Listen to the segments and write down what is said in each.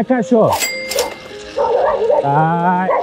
hai cái sửa đấy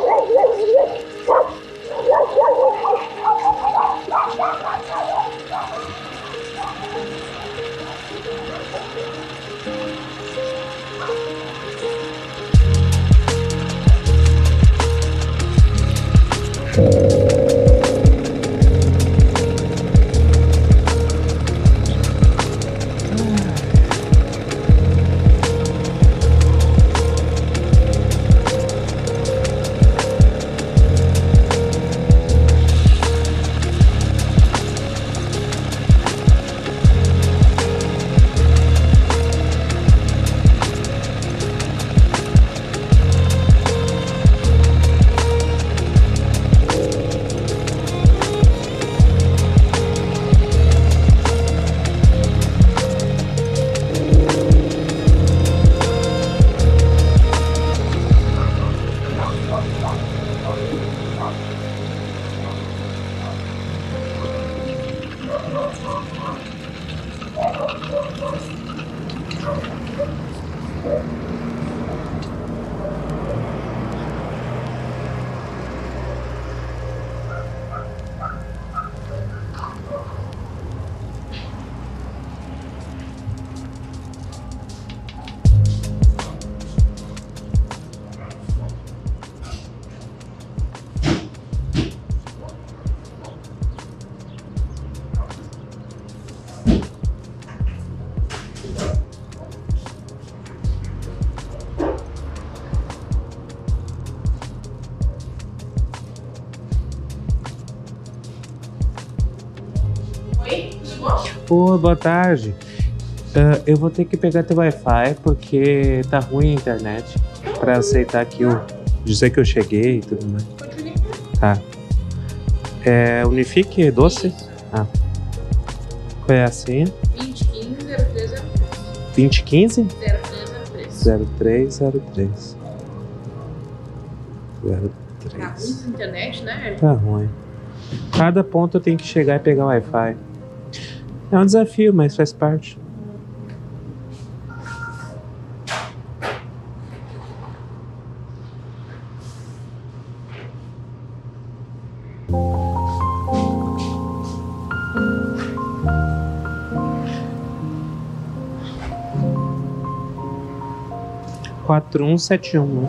Oi, boa tarde. Uh, eu vou ter que pegar teu Wi-Fi porque tá ruim a internet para aceitar aqui o dizer que eu cheguei e tudo mais. Tá. É Unifique doce? Ah. Qual é a senha? 2015 2015 0303. 0303. 03. Tá ruim essa internet, né? Tá ruim. Cada ponto eu tenho que chegar e pegar o Wi-Fi. É um desafio, mas faz parte. Quatro um sete um.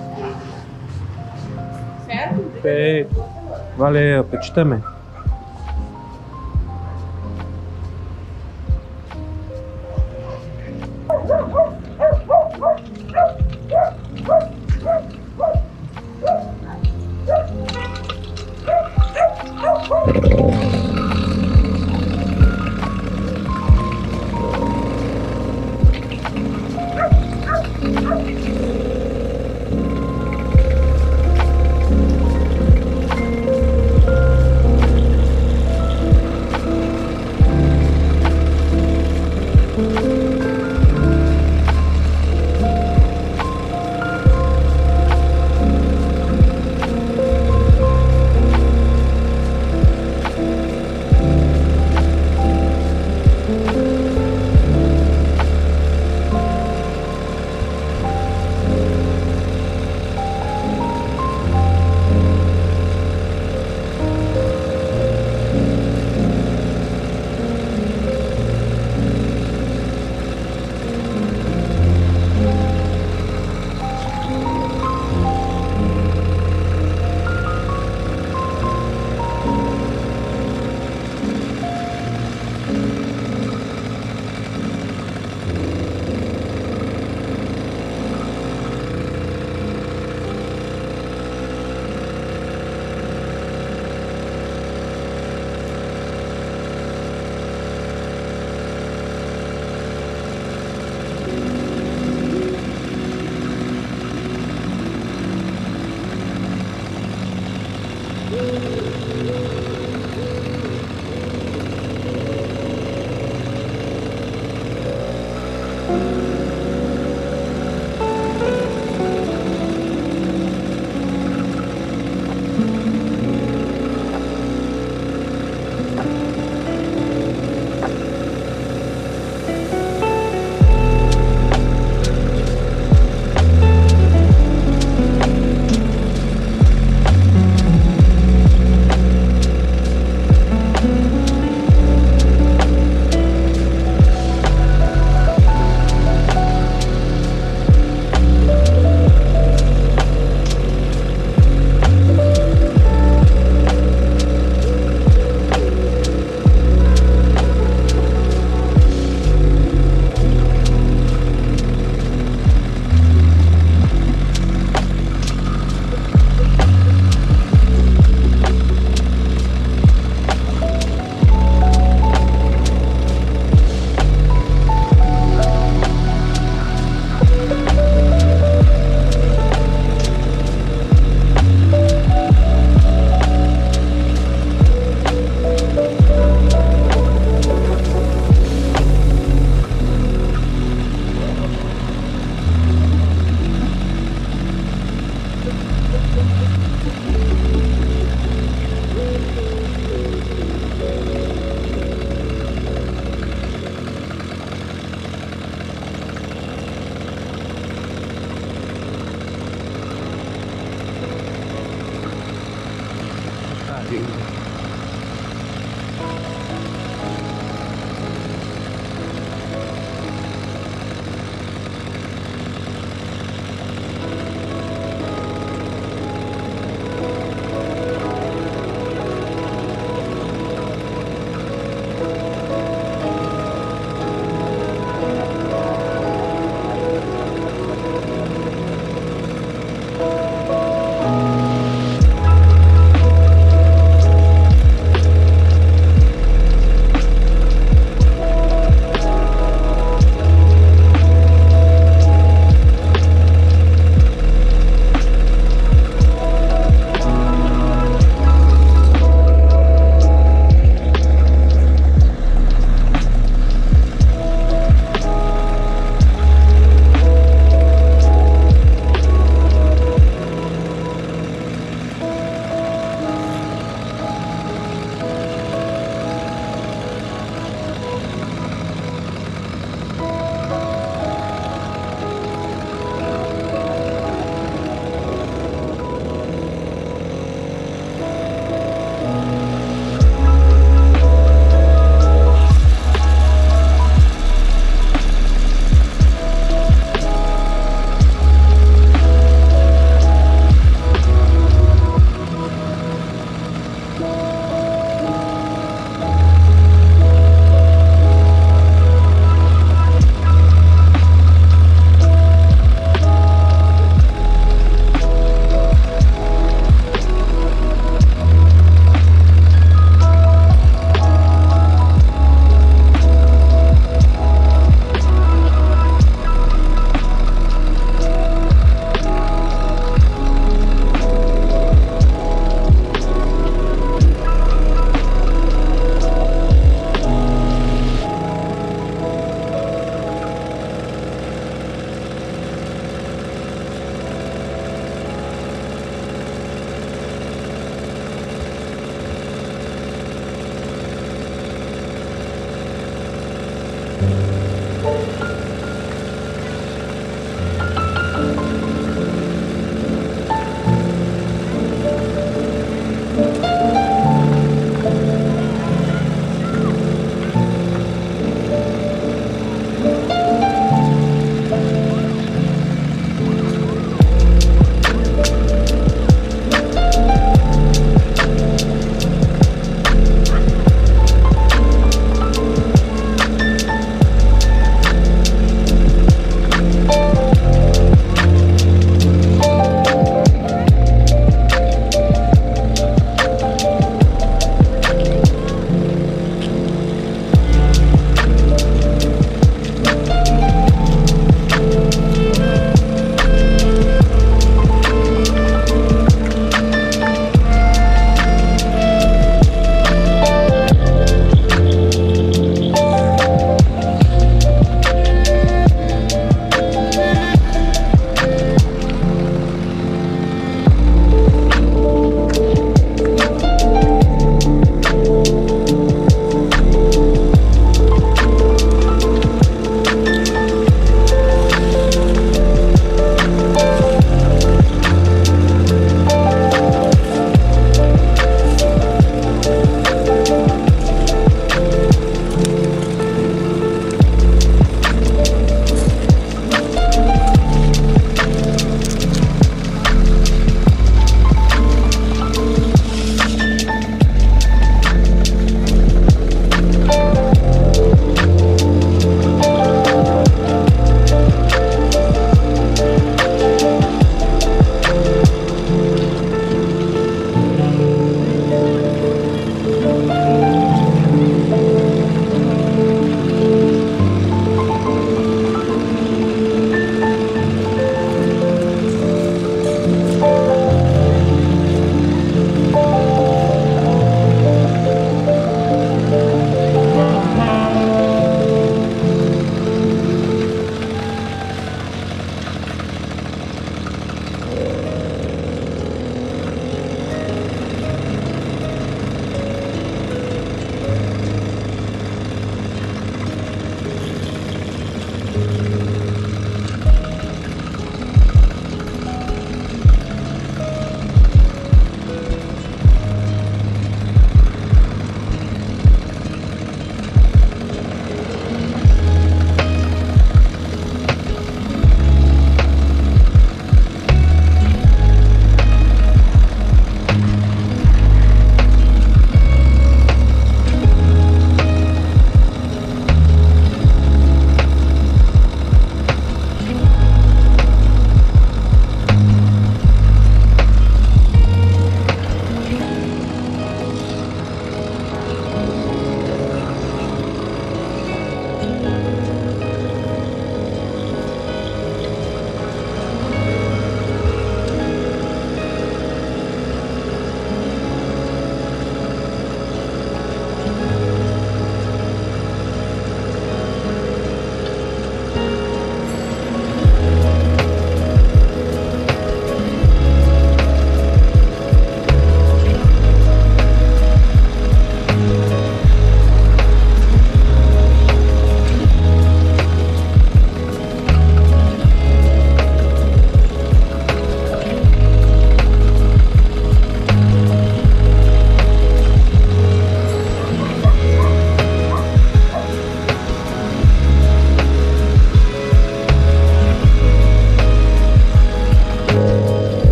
Certo? Perfeito. Valeu, pra ti também.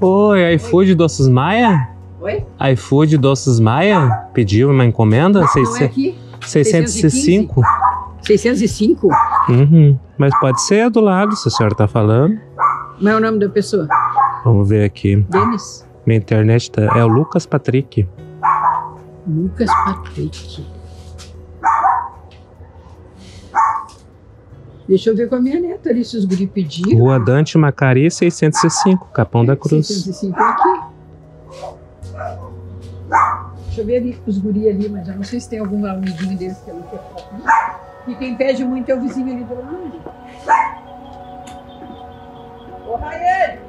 Oi, iFood Doces Maia? Oi? iFood Doces Maia? Pediu uma encomenda? Não é Seisce- aqui? 605? 605? Uhum. Mas pode ser do lado, se a senhora tá falando. Não é o nome da pessoa? Vamos ver aqui. Denis? Minha internet tá... é o Lucas Patrick. Lucas Patrick. Deixa eu ver com a minha neta ali se os guri pediram. Rua Dante Macari, 605, Capão da Cruz. 605 é aqui. Deixa eu ver ali com os guri ali, mas eu não sei se tem algum amiguinho deles que não quer falar. E quem pede muito é o vizinho ali do lado. Ô, Raiane!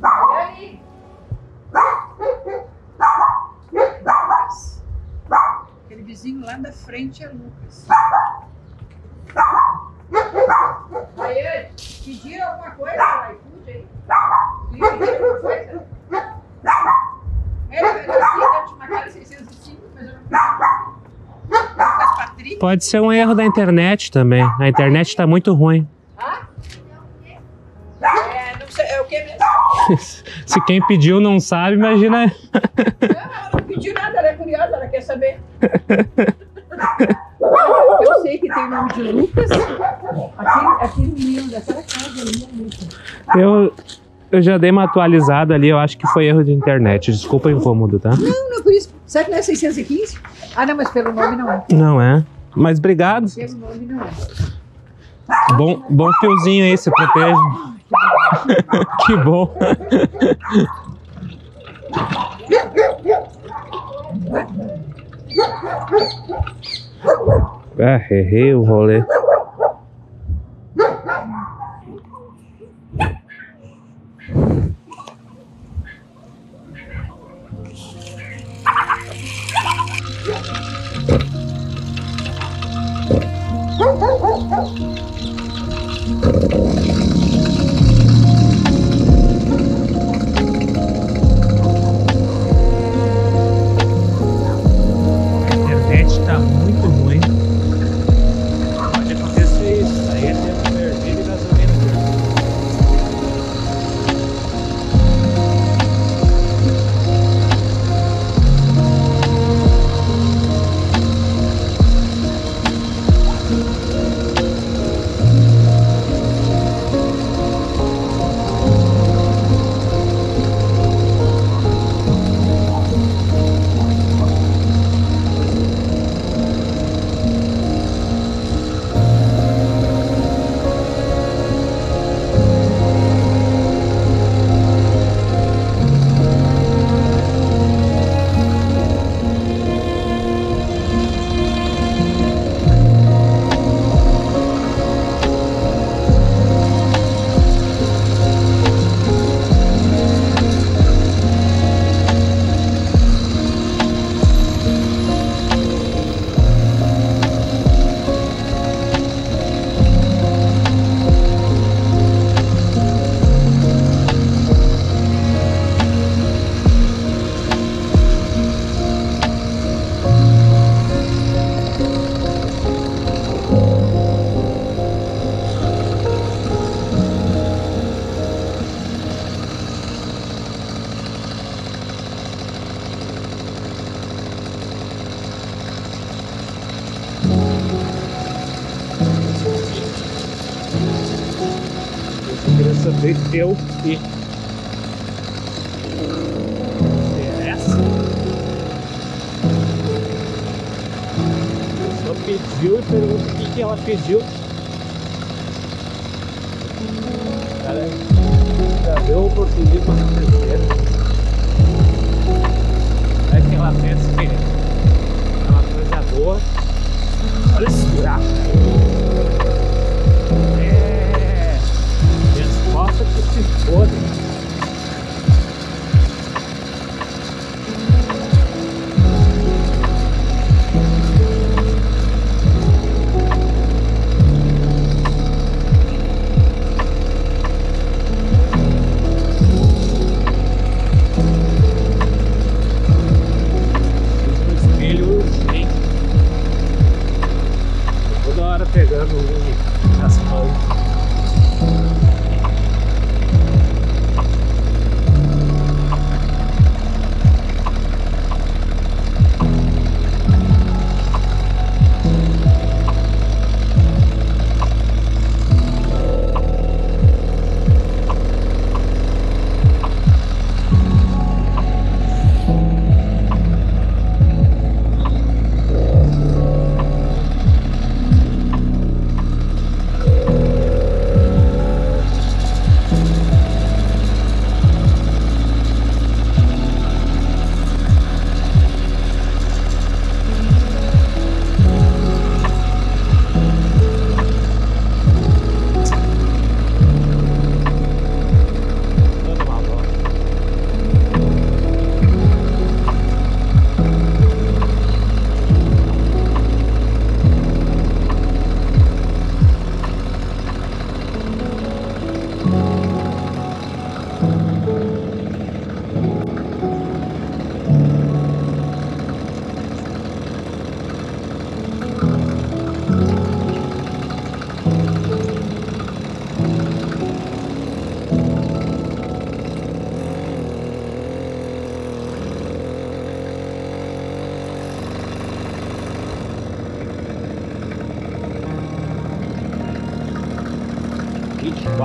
E aí? Lucas. Aquele vizinho lá da frente é Lucas. Raiane, pediram alguma coisa no iFood aí? Pediram alguma coisa? Eu daqui, uma cara 605, mas eu não pedi. Lucas? Pode ser um erro da internet também. A internet tá muito ruim. É, é? Se quem pediu não sabe, imagina. Não, ela não pediu nada, ela é curiosa, ela quer saber. Eu sei que tem o nome de Lucas. Aquele, aquele menino daquela casa ali é Lucas. Eu, eu já dei uma atualizada ali, eu acho que foi erro de internet. Desculpa o incômodo, tá? Não, não é por isso. Será que não é 615? Ah, não, mas pelo nome não é. Não é. Mas obrigado. Pelo nome não é. Bom, bom fiozinho aí, se protege. que bom. Ah, errei o rolê. field.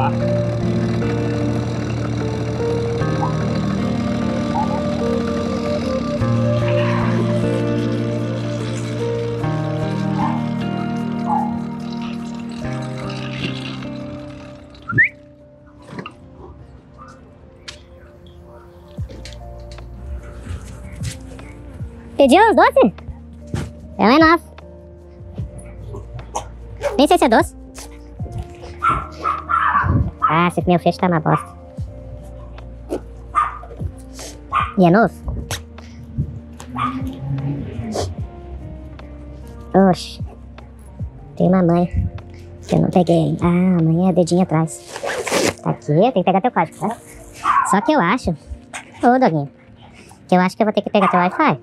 Quatro. Pediu os doces? Ela é nossa. Nem sei se é doce. Ah, esse meu fecho tá uma bosta. E é novo? Oxe. Tem uma mãe que eu não peguei. Ah, amanhã é dedinho atrás. Tá aqui, tem que pegar teu código, tá? Só que eu acho, ô Doguinho, que eu acho que eu vou ter que pegar teu Wi-Fi.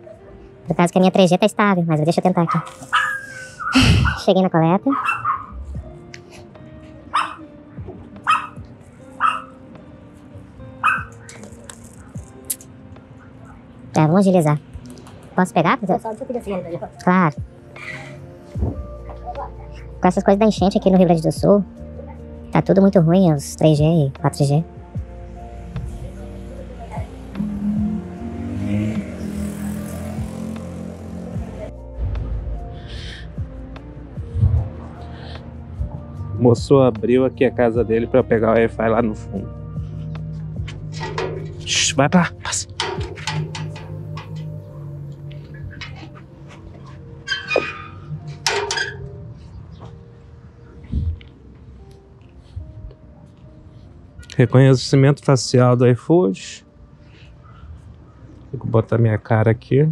Por causa que a minha 3G tá estável, mas deixa eu tentar aqui. Cheguei na coleta. Tá, vamos agilizar. Posso pegar? Claro. Com essas coisas da enchente aqui no Rio Grande do Sul, tá tudo muito ruim, os 3G e 4G. O moço abriu aqui a casa dele pra pegar o Wi-Fi lá no fundo. Shhh, vai pra lá, Reconhecimento facial do iFood. Vou botar minha cara aqui.